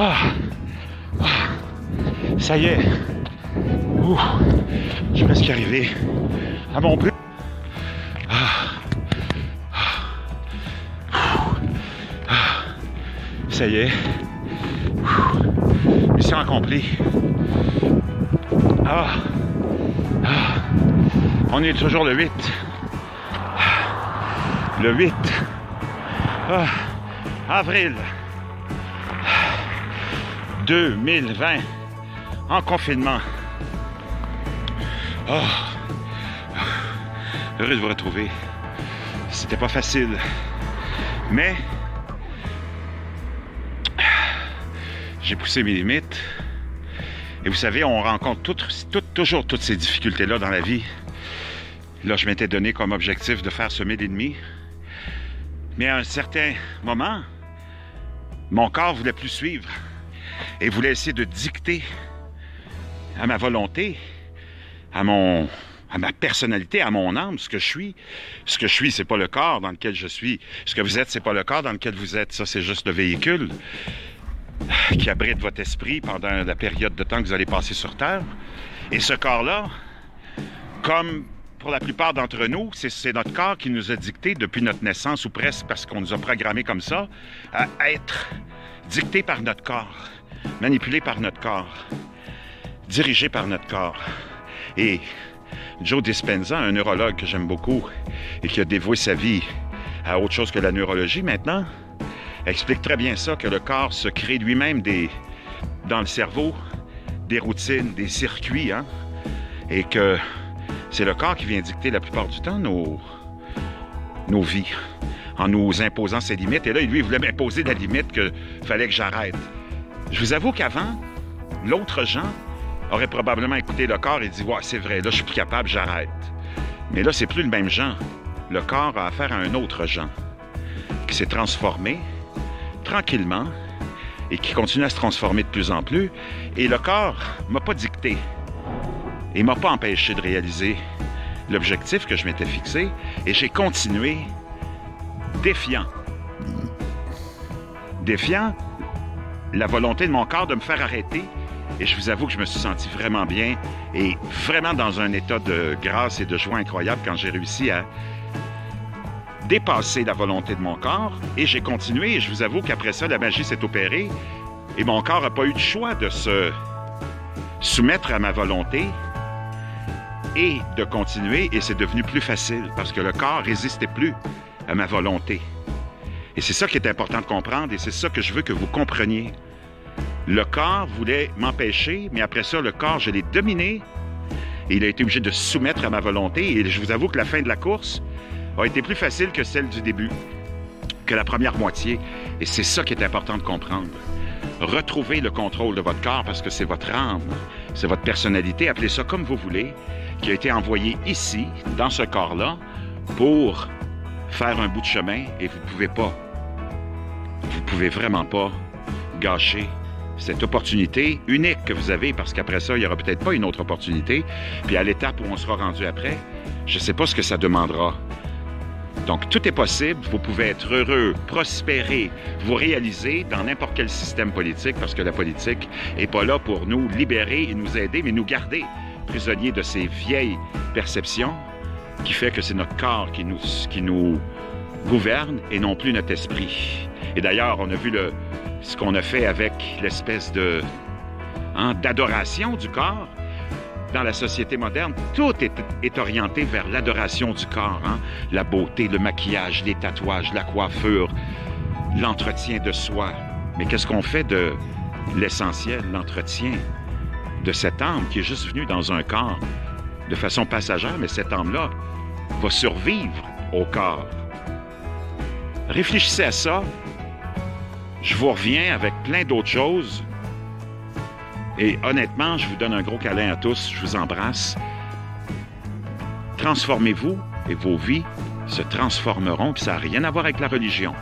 Ah. Ah. Ça y est. Ouh. Je suis presque arrivé à mon but. Ça y est. Mission accomplie. Ah. Ah. On est toujours le 8. Le 8 ah. avril 2020 en confinement. Oh. Heureux de vous retrouver. C'était pas facile. Mais j'ai poussé mes limites. Et vous savez, on rencontre toujours toutes ces difficultés-là dans la vie. Là, je m'étais donné comme objectif de faire semer l'ennemi. Mais à un certain moment, mon corps voulait plus suivre et voulait essayer de dicter à ma volonté, à mon à ma personnalité, à mon âme, ce que je suis. Ce que je suis, c'est pas le corps dans lequel je suis. Ce que vous êtes, c'est pas le corps dans lequel vous êtes. Ça, c'est juste le véhicule qui abrite votre esprit pendant la période de temps que vous allez passer sur Terre. Et ce corps-là, comme pour la plupart d'entre nous, c'est notre corps qui nous a dicté depuis notre naissance, ou presque parce qu'on nous a programmé comme ça, à être dicté par notre corps, manipulé par notre corps, dirigé par notre corps. Et Joe Dispenza, un neurologue que j'aime beaucoup et qui a dévoué sa vie à autre chose que la neurologie maintenant, explique très bien ça, que le corps se crée lui-même dans le cerveau des routines, des circuits, hein, et que c'est le corps qui vient dicter la plupart du temps nos, nos vies, en nous imposant ses limites. Et là, lui, il voulait m'imposer la limite qu'il fallait que j'arrête. Je vous avoue qu'avant, l'autre Jean aurait probablement écouté le corps et dit Ouais, c'est vrai, là, je suis plus capable, j'arrête. Mais là, c'est plus le même Jean. Le corps a affaire à un autre Jean qui s'est transformé tranquillement et qui continue à se transformer de plus en plus. Et le corps m'a pas dicté et m'a pas empêché de réaliser l'objectif que je m'étais fixé et j'ai continué défiant. Défiant la volonté de mon corps de me faire arrêter. Et je vous avoue que je me suis senti vraiment bien et vraiment dans un état de grâce et de joie incroyable quand j'ai réussi à dépasser la volonté de mon corps. Et j'ai continué et je vous avoue qu'après ça, la magie s'est opérée et mon corps n'a pas eu de choix de se soumettre à ma volonté et de continuer. Et c'est devenu plus facile parce que le corps résistait plus à ma volonté. Et c'est ça qui est important de comprendre et c'est ça que je veux que vous compreniez. Le corps voulait m'empêcher, mais après ça, le corps, je l'ai dominé et il a été obligé de soumettre à ma volonté. Et je vous avoue que la fin de la course a été plus facile que celle du début, que la première moitié. Et c'est ça qui est important de comprendre. Retrouvez le contrôle de votre corps parce que c'est votre âme, c'est votre personnalité, appelez ça comme vous voulez, qui a été envoyée ici, dans ce corps-là, pour faire un bout de chemin et vous ne pouvez pas, pouvez vraiment pas gâcher cette opportunité unique que vous avez, parce qu'après ça, il n'y aura peut-être pas une autre opportunité. Puis à l'étape où on sera rendu après, je ne sais pas ce que ça demandera. Donc, tout est possible. Vous pouvez être heureux, prospérer, vous réaliser dans n'importe quel système politique, parce que la politique n'est pas là pour nous libérer et nous aider, mais nous garder prisonniers de ces vieilles perceptions qui fait que c'est notre corps qui nous, qui nous gouverne et non plus notre esprit. Et d'ailleurs, on a vu ce qu'on a fait avec l'espèce de hein, d'adoration du corps. Dans la société moderne, tout est, orienté vers l'adoration du corps. Hein. La beauté, le maquillage, les tatouages, la coiffure, l'entretien de soi. Mais qu'est-ce qu'on fait de l'essentiel, l'entretien de cette âme qui est juste venue dans un corps de façon passagère, mais cette âme-là va survivre au corps? Réfléchissez à ça, je vous reviens avec plein d'autres choses. Et honnêtement, je vous donne un gros câlin à tous. Je vous embrasse. Transformez-vous et vos vies se transformeront. Puis ça n'a rien à voir avec la religion.